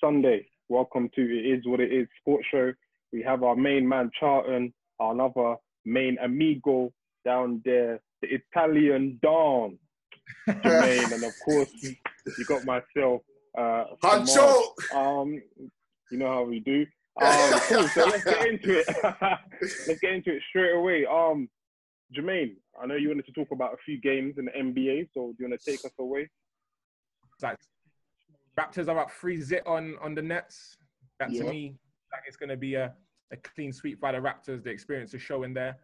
another Sunday. Welcome to It Is What It Is Sports Show. We have our main man Charlton, our another main amigo down there, the Italian Don, Jermaine, and of course you got myself, uh, Hancho! Um, you know how we do. Um, cool. So let's get into it. let's get into it straight away. Um, Jermaine, I know you wanted to talk about a few games in the NBA, so do you want to take us away? Like, Raptors are up three zit on on the Nets. That Yeah. to me, like it's going to be a, a clean sweep by the Raptors. The experience is showing there.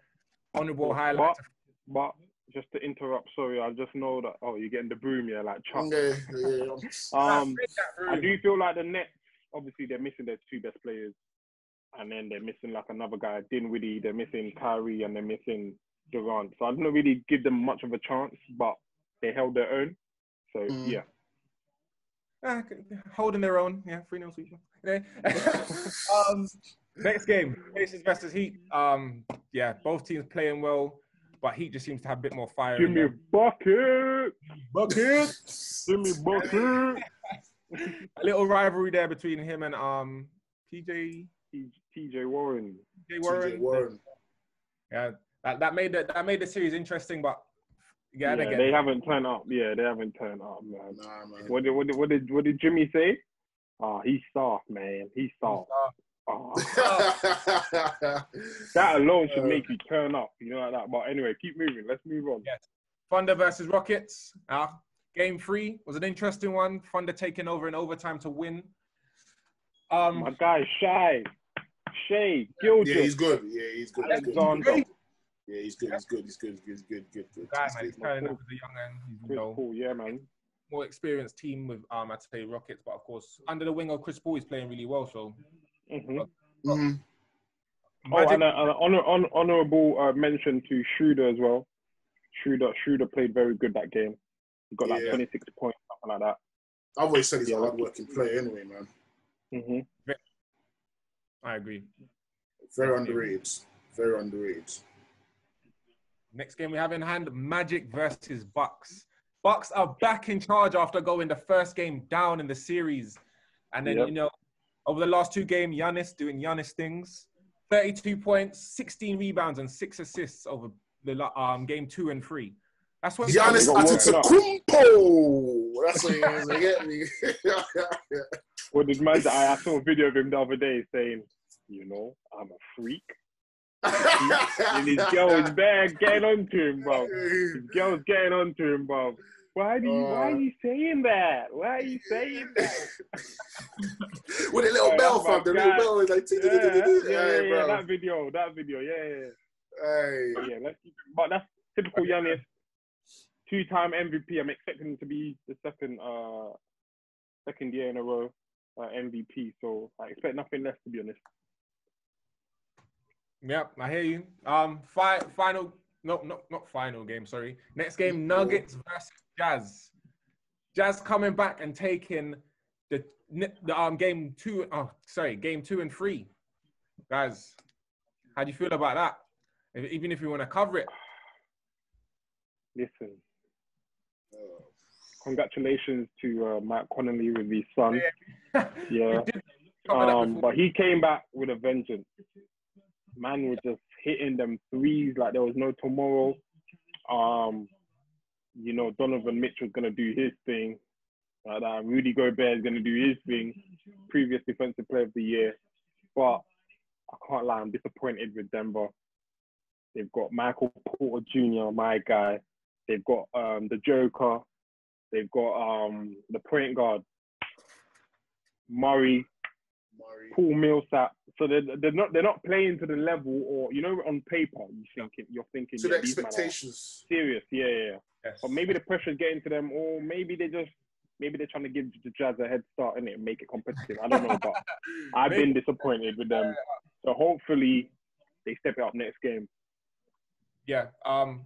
Honorable But, highlights. but just to interrupt, sorry, I just know that oh, you're getting the broom, yeah, like Chuck. Yeah, yeah. Um, I do feel like the Nets, obviously, they're missing their two best players, and then they're missing like another guy, Dinwiddie. They're missing Kyrie, and they're missing Durant. So I don't really give them much of a chance, but they held their own. So Mm. yeah, Ah, holding their own. Yeah, 3 0 sweep. Okay. um, next game, Pacers versus Heat. Um, yeah, both teams playing well, but Heat just seems to have a bit more fire. give me a them. bucket, bucket. give me a bucket. A little rivalry there between him and um TJ TJ Warren. TJ TJ Warren. Warren. Yeah, that, that made the that made the series interesting, but yeah, Yeah, again, they haven't turned up. Yeah, they haven't turned up, man. Nah, man. What did what did what did, what did Jimmy say? Ah, he's soft, man. He's soft. Ah, that alone should make you turn up, you know, like that. But anyway, keep moving. Let's move on. Yeah. Thunder versus Rockets. Uh, game three was an interesting one. Thunder taking over in overtime to win. Um, My guy, Shy, Shai, yeah, he's good. Yeah, he's good. He's good. Alexander, Yeah, he's good. He's good. He's good. He's good. Good. Good. guy, He's man, he's good. turning up as a young and he's you know, Paul, yeah, man. more experienced team with um, I'd say Rockets, but of course under the wing of Chris Paul, he's playing really well. So hmm Mhm. Oh, and an honor, honor, honorable uh, mention to Schroeder as well. Schroeder, Schroeder played very good that game. He got like Yeah. 26 points, something like that. I've always said he's Yeah. a hard-working player anyway, man. that. hmm I agree. Very underrated. Very underrated. Next game we have in hand: Magic versus Bucks. Bucks are back in charge after going the first game down in the series, and then Yep. you know over the last two games, Giannis doing Giannis things. 32 points, 16 rebounds, and six assists over the um, game two and three. That's what Giannis They got woken up. Antetokounmpo. That's what he is. Get me? Well, did man, I, I saw a video of him the other day saying, you know, I'm a freak. And his girl is there getting onto him, bro. His girl's getting onto him, bro. Why do you, why are Uh, you saying that? Why are you saying that? With a little Hey, bell from the little bell is like, Yeah, yeah, yeah, yeah, bro. that video, that video, yeah, yeah. Hey. But yeah, let's keep, but that's typical Giannis. Two-time MVP. I'm expecting him to be the second, uh, second year in a row uh, MVP. So I expect nothing less, to be honest. Yep, I hear you. Um, fi- final, no, no, not final game. Sorry. Next game, Nuggets versus Jazz. Jazz coming back and taking the the um game two. Oh, sorry, game two and three. Guys, how do you feel about that? If- Even if you want to cover it, Listen, congratulations to uh, Matt Conley with his son. Yeah. You did cover that Um, but he came back with a vengeance. Man was just hitting them threes like there was no tomorrow. Um, you know, Donovan Mitchell's gonna do his thing. Like that. Rudy Gobert is gonna do his thing. Previous defensive player of the year. But I can't lie, I'm disappointed with Denver. They've got Michael Porter Jr., my guy. They've got um, the Joker. They've got um, the point guard, Murray. Murray. Paul Millsap. So they're, they're not they're not playing to the level or you know on paper you thinking you're thinking To yeah, the these men are expectations. serious yeah, yeah yeah Yes. but maybe the pressure's getting to them or maybe they just maybe they're trying to give the Jazz a head start in it and make it competitive I don't know but I've Maybe. been disappointed with them so hopefully they step it up next game yeah. Um,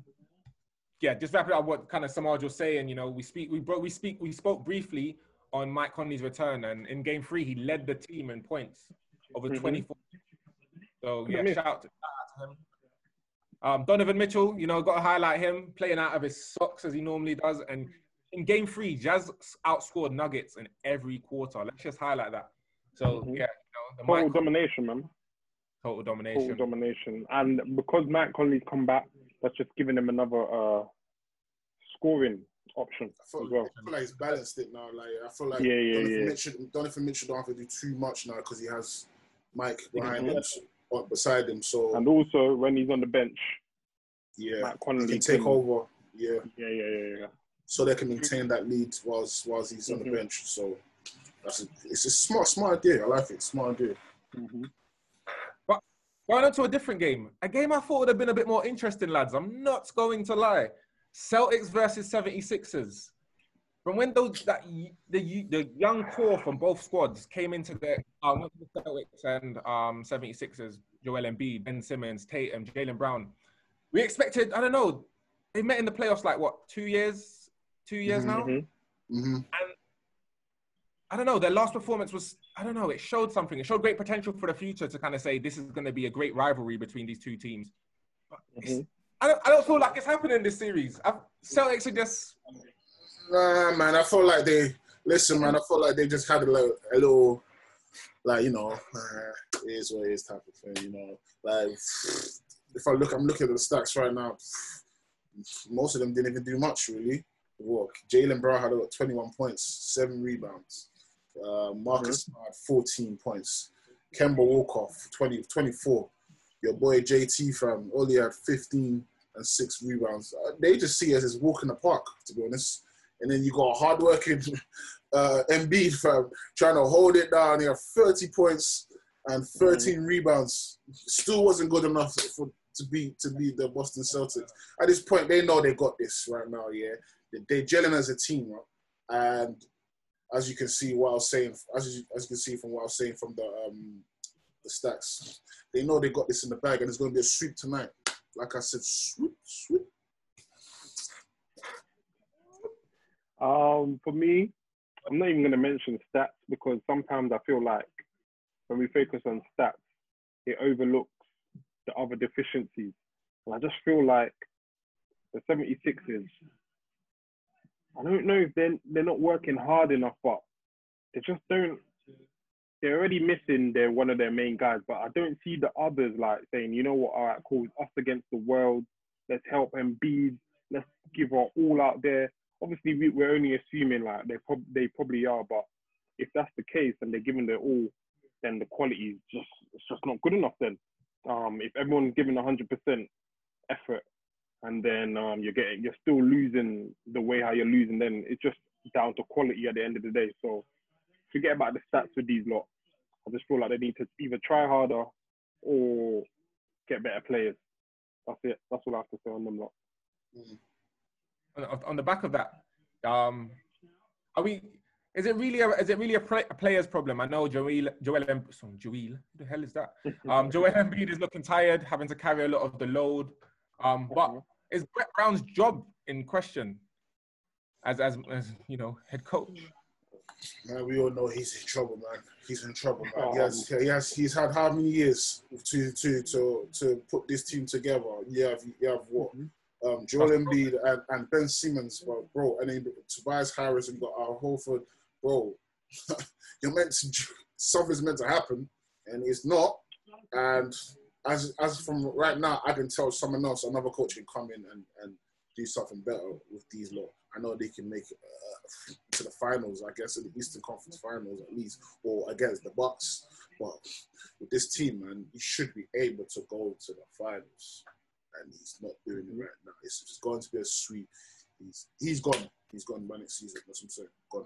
yeah. Just wrapping up what kind of Samaj was saying. You know, we speak. We bro- we speak. We spoke briefly on Mike Conley's return, and in Game Three, he led the team in points over Mhm. 24. So yeah, shout out, to, shout out to him. Um, Donovan Mitchell, you know, got to highlight him playing out of his socks as he normally does, and in game three, Jazz outscored Nuggets in every quarter. Let's just highlight that. So Mhm. yeah, you know, the Total Mike, domination, man. total domination. Total domination. domination. And because Matt Conley's come back, that's just giving him another uh, scoring option I feel, as well. I feel like he's balanced it now. Like I feel like Yeah, yeah, Donovan yeah. Mitchell, Donovan Mitchell don't have to do too much now because he has Mike behind him, so- beside him. So And also when he's on the bench, yeah, Matt he can take over. Yeah, Yeah, yeah, yeah, yeah. so they can maintain that lead whilst whilst he's on the Mhm. bench. So that's a, it's a smart smart idea. I like it. Smart idea. hmm Going on to a different game. A game I thought would have been a bit more interesting, lads. I'm not going to lie. Celtics versus 76ers. From when those that the the young core from both squads came into the um went to the Celtics and um 76ers, Joel Embiid, Ben Simmons, Tatum, Jaylen Brown. We expected, I don't know, they met in the playoffs like what, two years? Two years now? hmm hmm I don't know. Their last performance was, I don't know, it showed something. It showed great potential for the future to kind of say this is going to be a great rivalry between these two teams. But it's- Mhm. I, don't, I don't feel like it's happening in this series. I've, Celtics are just, Nah, man. I felt like they listen, man. I felt like they just had a little, a little like you know, uh, it is what it is type of thing. You know, like if I look, I'm looking at the stats right now. Most of them didn't even do much really. What Jaylen Brown had about 21 points, seven rebounds. Uh, Marcus had 14 points. Kemba Walkoff 20, 24. Your boy JT from only had 15 and six rebounds. Uh, they just see us as walk in the park, to be honest. And then you got a hardworking uh, Embiid fam trying to hold it down. He had 30 points and 13 rebounds. Still wasn't good enough for to beat to beat the Boston Celtics. At this point, they know they got this right now. Yeah, they, they're gelling as a team, right? and as you can see, what I was saying, as you, as you can see from what I was saying from the um, the stats, they know they got this in the bag, and it's going to be a sweep tonight. Like I said, sweep, sweep. Um, for me, I'm not even going to mention stats because sometimes I feel like when we focus on stats, it overlooks the other deficiencies. And I just feel like the 76ers, I don't know if they're, they're not working hard enough, but they just don't. They're already missing their one of their main guys, but I don't see the others like saying, you know what, all right, cool, us against the world. Let's help Embiid. Let's give our all out there obviously we, we're only assuming like they prob- they probably are, but if that's the case and they're giving their all, then the quality is just it's just not good enough. Then, um, if everyone's giving hundred percent effort, and then um, you're getting you're still losing the way how you're losing, then it's just down to quality at the end of the day. So forget about the stats with these lot. I just feel like they need to either try harder or get better players. That's it. That's all I have to say on them lot. on, on the back of that, um, are we? Is it really a is it really a, play, a player's problem? I know Joel Joel Em- sorry, Joel who the hell is that? Um, Joel Embiid is looking tired, having to carry a lot of the load. Um, but is Brett Brown's job in question as as, as you know head coach? Man, we all know he's in trouble, man. He's in trouble, man. Oh. He has, he has, he's had how many years to to to to put this team together? You have, you have what? Um, Joel Embiid and, and Ben Simmons, bro, bro, and then Tobias Harris and got Al Horford, bro. You're meant to something's meant to happen, and it's not. And as as from right now, I can tell someone else, another coach can come in and, and do something better with these lot. I know they can make uh, to the finals, I guess, in the Eastern Conference Finals at least, or against the Bucks. But with this team, man, you should be able to go to the finals, and he's not doing it right now. It's just going to be a sweep. He's he's gone. He's gone by next season. That's what I'm saying. Gone.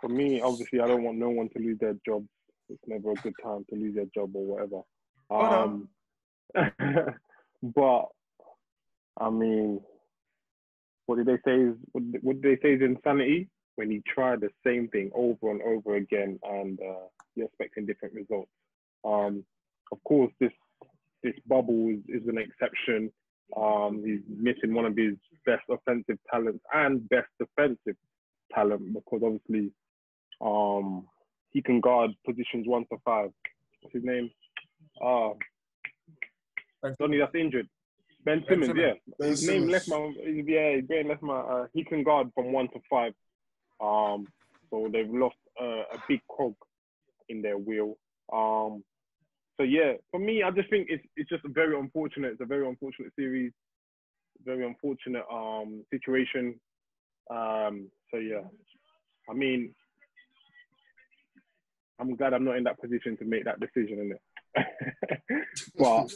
for me, obviously, I don't want no one to lose their job. It's never a good time to lose their job or whatever. Um, but I mean, what did they say? Is what did- what did they say is insanity? When you try the same thing over and over again and uh, you're expecting different results. Um, of course, this this bubble is, is an exception. Um, he's missing one of his best offensive talents and best defensive talent because obviously um, he can guard positions one to five. What's his name? Uh, Donny, that's injured. Ben Ben Simmons, Simmons. yeah. Ben His name Simmons. left my yeah, his brain left my uh, he can guard from one to five. Um so they've lost uh, a big cog in their wheel. Um so yeah, for me I just think it's it's just a very unfortunate. It's a very unfortunate series, very unfortunate um situation. Um so yeah. I mean I'm glad I'm not in that position to make that decision in it. but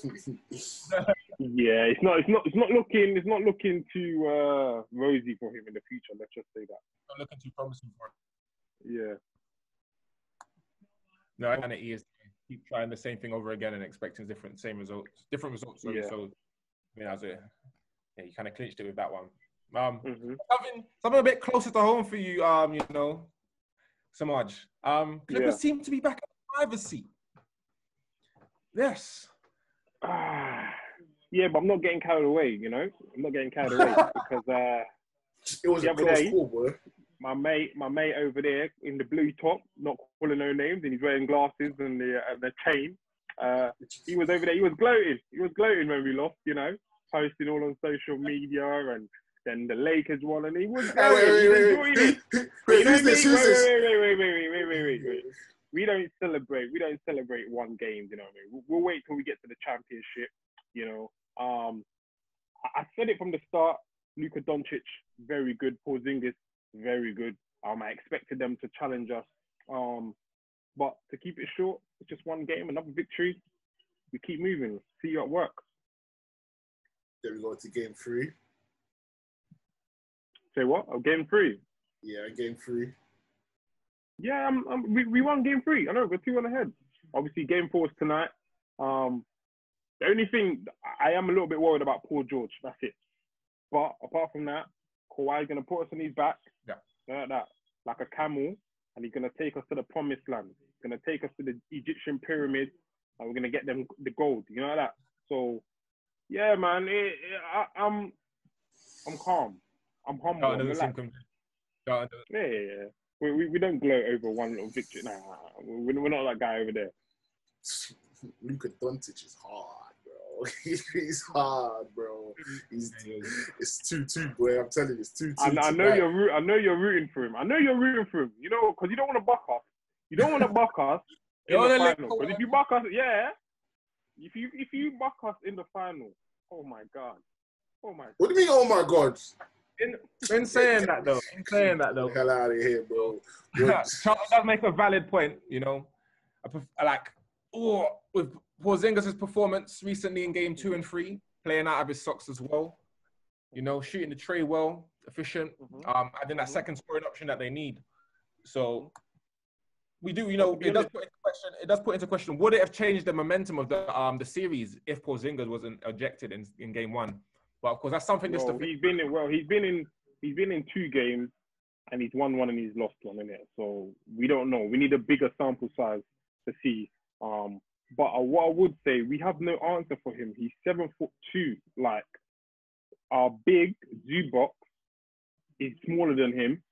yeah, it's not. It's not. It's not looking. It's not looking too uh, rosy for him in the future. Let's just say that. Not looking too promising for him. Yeah. No, and it is keep trying the same thing over again and expecting different same results, different results. Yeah. So, I mean, as a yeah, you kind of clinched it with that one. Um, hmm something something a bit closer to home for you. Um, you know, Samaj. Um, Clippers Yeah. seem to be back in the driver's seat. Yes. Ah, yeah, but I'm not getting carried away. You know, I'm not getting carried away because uh, It was The a other close day- call, boy. My mate, my mate over there in the blue top, not calling no names, and he's wearing glasses and the uh, the chain. Uh, he was over there. He was gloating. He was gloating when we lost. You know, posting all on social media, and then the Lakers won, and he was gloating. wait, wait, wait, it. wait. Wait, you know who's what I this? mean? Who's Wait, wait, wait. We don't celebrate. We don't celebrate one game. You know what I mean? We'll, wait till we get to the championship. You know, um, I, I said it from the start. Luka Doncic, very good. Porzingis, very good. Um, I expected them to challenge us. Um, but to keep it short, it's just one game, another victory. We keep moving. See you at work. There we go to game three. Say what? Oh, game three. Yeah, game three. Yeah, um, um, we, we won game three. I know we're two on ahead. Obviously, game four is tonight. Um, the only thing I am a little bit worried about Paul George. That's it. But apart from that, Kawhi's gonna put us on his back. Yeah. Like that, like a camel, and he's gonna take us to the promised land. He's gonna take us to the Egyptian pyramids, and we're gonna get them the gold. You know like that. So, yeah, man, it, it, I, I'm I'm calm. I'm humble. Not I'm under the same relaxed. con- not under- Yeah, yeah, yeah. We, we, we don't gloat over one little victory. Nah, we're, we're not that guy over there. Luka Doncic is hard, bro. He's hard, bro. He's it's two two, boy. I'm telling you, it's two two. I, I know you're root, I know you're rooting for him. I know you're rooting for him. You know, because you don't want to buck us. You don't want to buck us in the final. Because if you buck us, yeah. If you if you buck us in the final, oh my god, oh my. God. What do you mean? Oh my god! In, in saying that though, in saying that though, Get hell out of here, bro. What- Charles does make a valid point. You know, I pref- I like oh with Porzingis' performance recently in game two and three, playing out of his socks as well. You know, shooting the tray well, efficient. Mhm. Um, adding that Mhm. second scoring option that they need. So we do, you know, it does put into question. It does put into question. Would it have changed the momentum of the um the series if Porzingis wasn't ejected in, in game one? But of course, that's something just Well, to he's been in well. He's been in he's been in two games, and he's won one and he's lost one in it. So we don't know. We need a bigger sample size to see. Um, but uh, what I would say, we have no answer for him. He's seven foot two. Like our big Zubac is smaller than him,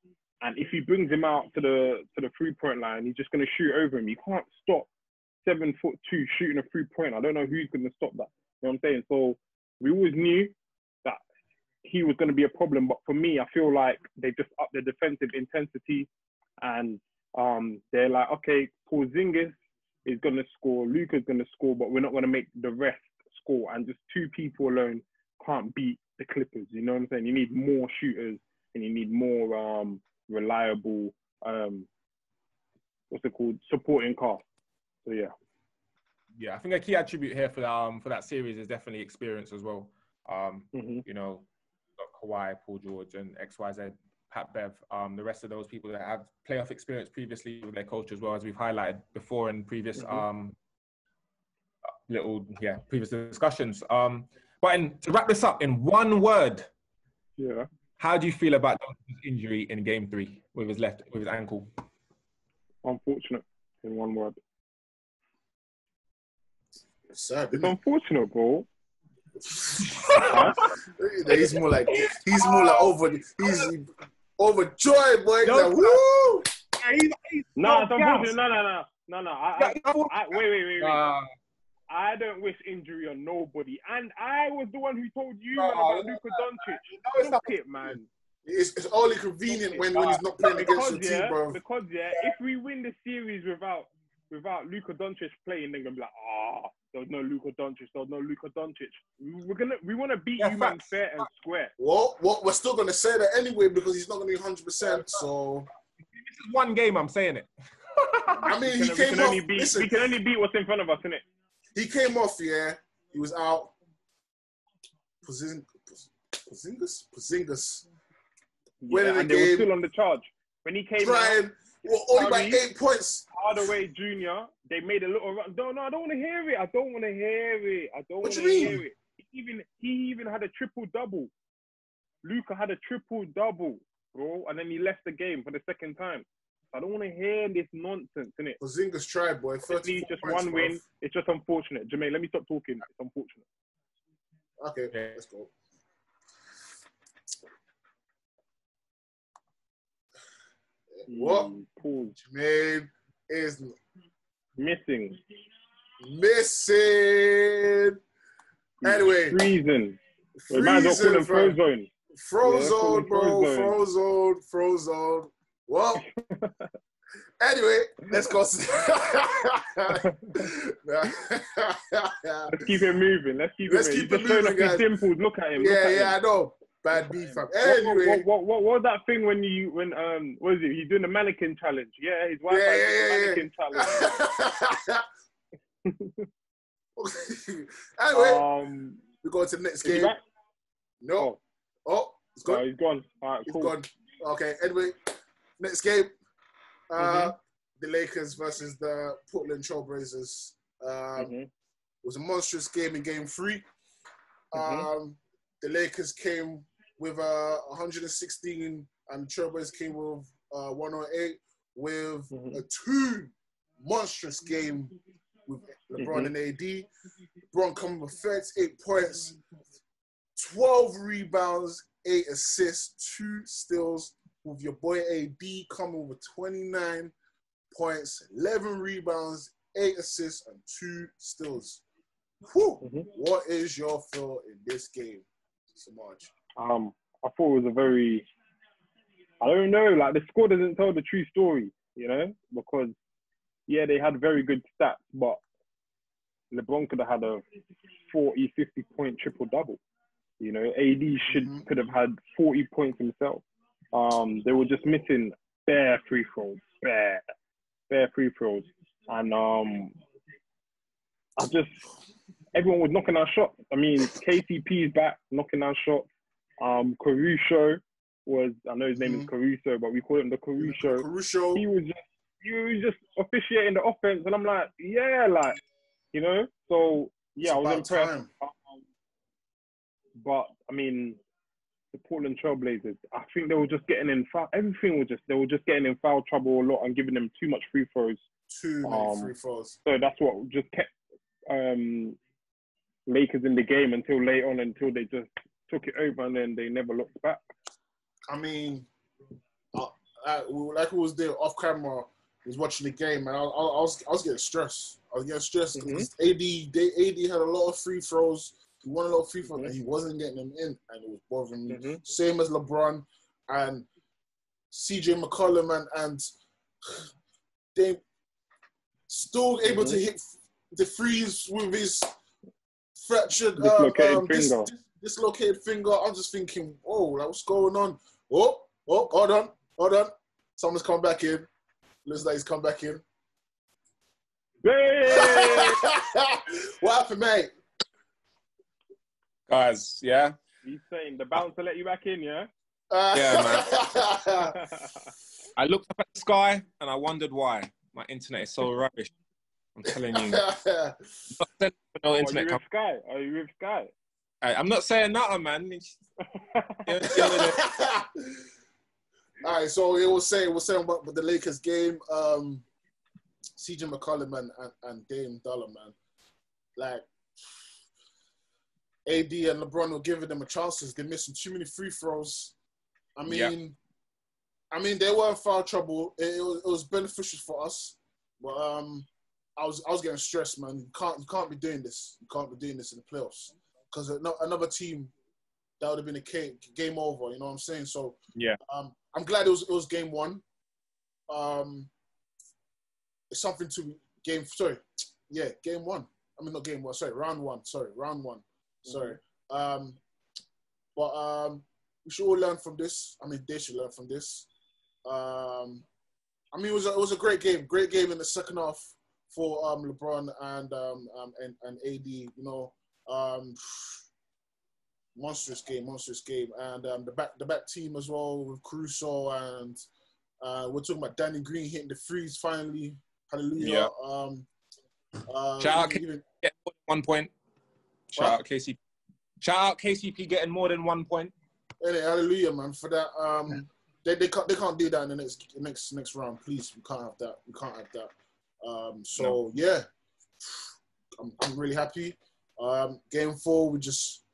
and if he brings him out to the to the three point line, he's just going to shoot over him. You can't stop seven foot two shooting a three point. I don't know who's going to stop that. You know what I'm saying? So we always knew that he was going to be a problem. But for me, I feel like they just upped their defensive intensity, and um, they're like, okay, Porzingis is going to score, Luka's going to score, but we're not going to make the rest score. And just two people alone can't beat the Clippers. You know what I'm saying? You need more shooters, and you need more um, reliable, um, what's it called, supporting cast. So yeah. yeah, I think a key attribute here for um for that series is definitely experience as well. Um, hmm you know, Kawhi, Paul George, and XYZ, Pat Bev, um, the rest of those people that have playoff experience previously with their coach as well, as we've highlighted before in previous Mhm. um, little, yeah, previous discussions. Um, but in, to wrap this up in one word, Yeah. how do you feel about Doncic's injury in game three with his left, with his ankle? Unfortunate, in one word. Sad, It's unfortunate, bro. he's more like he's more like over he's overjoyed, boy. He's No, like, woo! Yeah, he's, he's No, no it's No, no, no, no, no. I, I, Yeah, I, wait, wait, wait, wait. Uh, I don't wish injury on nobody. And I was the one who told you No, man, about no, Luka Doncic. You know it's Look not- it, man. It's, it's only convenient when, when he's not playing against your Because team, bro. because yeah, if we win the series without without Luka Doncic playing, then gonna be like, ah, there was no Luka Doncic, there was no Luka Doncic. We're gonna we want to beat Yeah, you man fair and square. Well, well, we're still gonna say that anyway because he's not gonna be 100. percent So This is one game. I'm saying it. I mean, he can, we came can off. only beat Listen, we can only beat what's in front of us, innit? he came off. Yeah, he was out. Pozing- Porzingis, Porzingis, Winning the and they were game. still on the charge. When he came out, Well, only by eight points. Hardaway Jr., they made a little run. No, no, I don't want to hear it. I don't want to hear it. I don't want to hear it. He even he even had a triple double. Luka had a triple double, bro, and then he left the game for the second time. I don't want to hear this nonsense, innit? Porzingis tried, boy. Obviously, just points, one win. It's just unfortunate. Jermaine, let me stop talking. It's unfortunate. Okay, let's go. What? Mm, Pause. Jermaine is Missing. missing. Anyway, Freezing. We might as well call freezing, him. Frozone. Frozone, Yeah, bro. Frozone. Frozone, Frozone. Well, anyway, let's go. Let's keep it moving. Let's keep Let's it keep moving. it He's showing moving, guys. dimples. Look at him. Look yeah, at yeah, I know. Bad beef, Anyway, what, what, what, what was that thing when you when um what is it? He's doing the mannequin challenge. Yeah, his wife Yeah, yeah, the yeah, mannequin challenge. anyway, Um, we go to the next game. No. Oh, it's Oh, gone. he's gone. All right, He's cool. gone. Okay. Anyway, next game. Uh, Mhm. The Lakers versus the Portland Trailblazers. Um, Mhm. It was a monstrous game in Game 3 Mhm. Um, the Lakers came with uh, 116, and the Trailblazers came with uh, 108, with Mhm. a two monstrous game with LeBron Mhm. and AD. LeBron coming with 38 points, 12 rebounds, 8 assists, 2 steals, with your boy AD coming with 29 points, 11 rebounds, 8 assists, and 2 steals. Whew. Mhm. What is your feel in this game, Samaj? Um, I thought it was a very, I don't know, like the score doesn't tell the true story, you know, because yeah, they had very good stats, but LeBron could have had a 40, 50 point triple double. You know, AD should Mhm. could have had 40 points himself. Um, they were just missing bare free throws, bare, bare free throws, and um, I just everyone was knocking our shots. I mean, KCP is back knocking our shots. Um, Caruso was I know his name is Mhm. Caruso, but we call him the Caruso. Caruso. He was just he was just officiating the offense, and I'm like, yeah, like you know. So yeah, I was impressed. Um, but I mean, the Portland Trailblazers, I think they were just getting in foul. Everything was just they were just getting in foul trouble a lot and giving them too much free throws. Many Um, free throws. So that's what just kept um, Lakers in the game until late on, until they just took it over and then they never looked back. I mean, I, I, like we was there off camera, was watching the game, and I, I, I was I was getting stressed. I was getting stressed because AD they, AD had a lot of free throws. He won a lot of free throws, and he wasn't getting them in, and it was bothering me. Mhm. Same as LeBron and CJ McCollum, and and they still able to Mhm. hit the threes with his fractured Dislocated um, dis- dis- dislocated finger. I'm just thinking, oh, like, what's going on? Oh, oh, hold on, hold on. Someone's come back in. Looks like he's come back in. Hey! what happened, mate? Guys, yeah. He's saying the bouncer let you back in, yeah? Yeah, man. I looked up at the sky and I wondered why. My internet is so rubbish. I'm telling you. man. Not saying no Are you internet with com- Sky? Are you with Sky? Hey, I'm not saying nothing, man. It's- yeah, yeah, All right, so it was saying we're saying about the Lakers game. Um, CJ McCollum and, and, and Dame Dollar, man. Like AD and LeBron were giving them a chances. They're missing too many free throws. I mean, Yeah. I mean they were in foul trouble. It, it, was, it was beneficial for us, but um, I was I was getting stressed, man. You can't you can't be doing this. You can't be doing this in the playoffs because another team that would have been a game, game over. You know what I'm saying? So Yeah. um, I'm glad it was it was game one. Um, it's something to game. Sorry, yeah, game one. I mean not game one. Sorry, round one. Sorry, round one. Sorry. Um, but um, we should all learn from this. I mean, they should learn from this. Um, I mean, it was a, it was a great game. Great game in the second half for um, LeBron and um, um, and and AD. You know, um, monstrous game, monstrous game, and um, the back the back team as well with Caruso and uh, we're talking about Danny Green hitting the freeze finally. Hallelujah. Um, uh, Shout out even- Get more than one point. Shout out KCP. Shout out KCP getting more than one point. Innit? hallelujah, man, for that. Um, they, they can't they can't do that in the next next next round. Please, we can't have that. We can't have that. Um, so yeah, I'm, I'm really happy. Um, game four, we just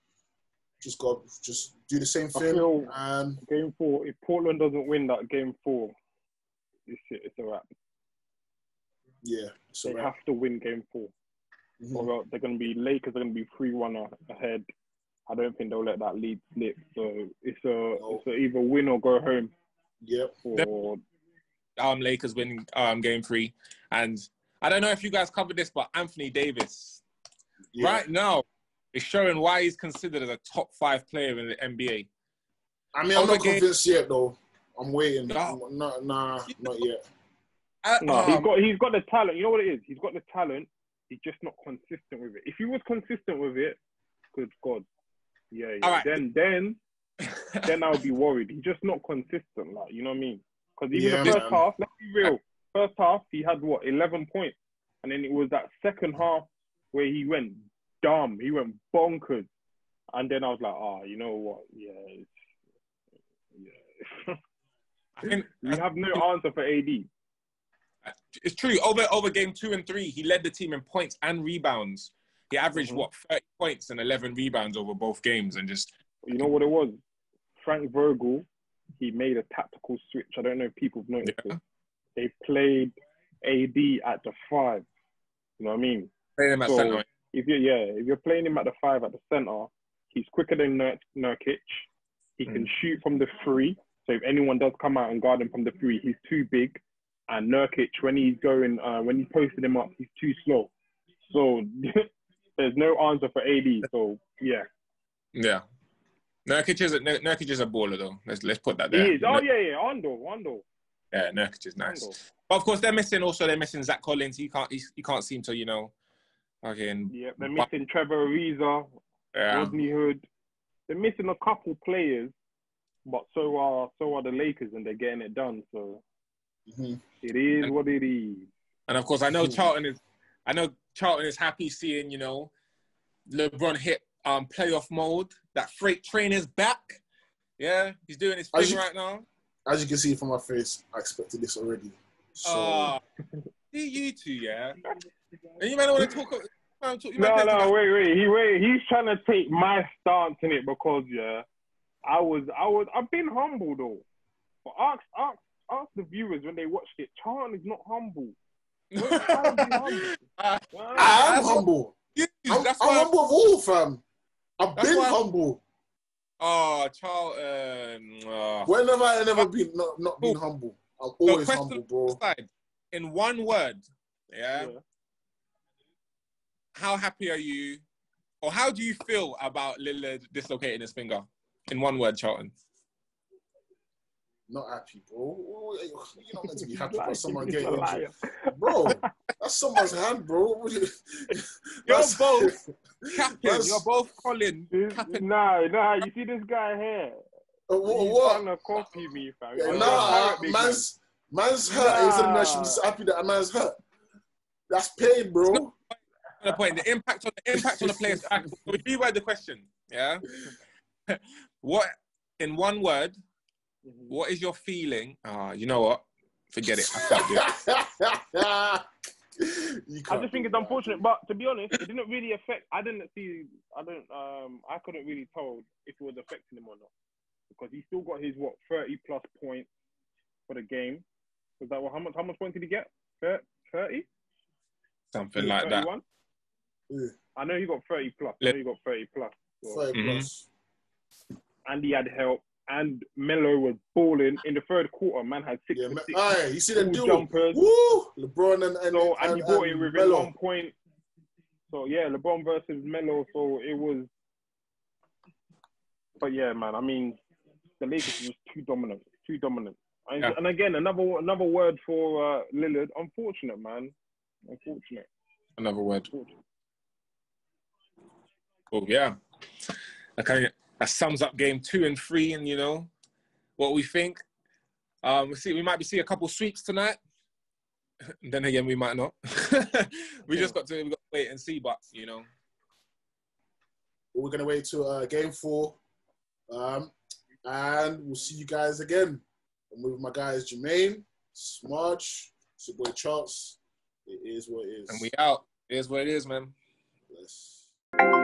just got just do the same I thing. And Game four. If Portland doesn't win that game four, it's it. It's a wrap. yeah, so They have to win game four, Mhm. or else they're going to be Lakers They're going to be three one ahead. I don't think they'll let that lead slip. So it's a No. it's a either win or go home Yep. for Um, Lakers win um game three, and I don't know if you guys covered this, but Anthony Davis Yeah. right now is showing why he's considered as a top five player in the NBA. I mean, I'm Other not game- convinced yet, though. I'm waiting. No. No, nah, not yet. Uh, No, he's um, got he's got the talent. You know what it is? He's got the talent. He's just not consistent with it. If he was consistent with it, good God, yeah, yeah. All right. Then then then I would be worried. He's just not consistent. Like you know what I mean? Because even Yeah, the first man. half, let's be real. First half he had what eleven points, and then it was that second half where he went dumb. He went bonkers, and then I was like, ah, you know what? Yeah, it's, yeah. I we have no answer for AD. it's true. Over over game two and three, he led the team in points and rebounds. He averaged Mhm. what thirty points and eleven rebounds over both games, and just You know what it was? Frank Vogel, he made a tactical switch. I don't know if people have noticed Yeah. it. They played AD at the five. You know what I mean? Playing him at So- center. If you yeah, if you're playing him at the five at the center, he's quicker than Nur- Nurkic. He can shoot from the three. So if anyone does come out and guard him from the three, he's too big. And Nurkic, when he's going, uh, when he's posted him up, he's too slow. So there's no answer for AD. So yeah, Yeah. Nurkic is a Nurkic is a baller though. Let's let's put that there. he is. Oh yeah, yeah, Ondo, Ondo, Yeah, Nurkic is nice. Ondo. But of course, they're missing. Also, they're missing Zach Collins. He can't. He's, he can't seem to, you know, fucking. Yeah, they're missing Trevor Ariza, Yeah. Rodney Hood. They're missing a couple players, but so are so are the Lakers, and they're getting it done. So Mhm. it is what it is. And of course, I know Hmm. Charlton is. I know Charlton is happy seeing you know, LeBron hit um playoff mode. That freight train is back. Yeah, he's doing his thing you- right now. As you can see from my face, I expected this already. So Oh, see you two, yeah. And you might want to talk. man, talk- you might No, talk no, about- wait, wait. He wait. He's trying to take my stance in it because yeah, I was, I was, I've been humble though. But ask, ask, ask the viewers when they watched it. Charlton is not humble. Don't try humble. Ah, I am humble. you- I'm, that's I'm why. humble of all, fam. I've That's been why- humble. Oh, Charlton. oh. When have I ever been not, not been humble? I'm always question humble, bro. aside, in one word, yeah, Yeah. how happy are you, or how do you feel about Lillard dislocating his finger? In one word, Charlton. Not happy, bro. You're not meant to be happy Liar. for someone He's getting a injured. Bro, that's someone's hand, bro. You're both Captain, That's- you're both Colin. This- Captain. Nah, nah. You see this guy here? Uh, He's what? what? trying to copy me, fam. Yeah, nah, not big man. man's man's hurt. He's telling me I should be Nah. happy that a man's hurt. That's pain, bro. the point. The impact on the impact on the players. Alright, so we reword the question. Yeah. what in one word? Mhm. What is your feeling? Ah, you know what? Forget it. I can't do it. I can't just think it's unfortunate, but to be honest, it didn't really affect. I didn't see. I don't. Um, I couldn't really tell if it was affecting him or not because he still got his what thirty plus points for the game. Was that what? How much? How much point did he get? Thirty. something like that. 31? Yeah. I know he got 30 plus. I know he got 30 plus. So- 30 Mhm. plus. and he had help. And Melo was balling in the third quarter. Man had six Yeah, for man. six. Aye, you see the Full jumpers. Woo! LeBron and and, So and, and, he brought it within Melo. one point. So yeah, LeBron versus Melo. So it was. But yeah, man. I mean, the Lakers was too dominant. Too dominant. And, Yeah. and again, another another word for uh, Lillard. Unfortunate, man. Unfortunate. Another word. Unfortunate. Oh yeah, that kind of that sums up game two and three, and you know what we think. Um, we see we might be seeing a couple sweeps tonight. then again, we might not. we just got to we got to wait and see, but you know, We're gonna wait to uh, game four, um, and we'll see you guys again. I'm with my guys Jermaine, Smarch, it's your boy Charles. It is what it is. and we out. Here's what it is, man. Bless.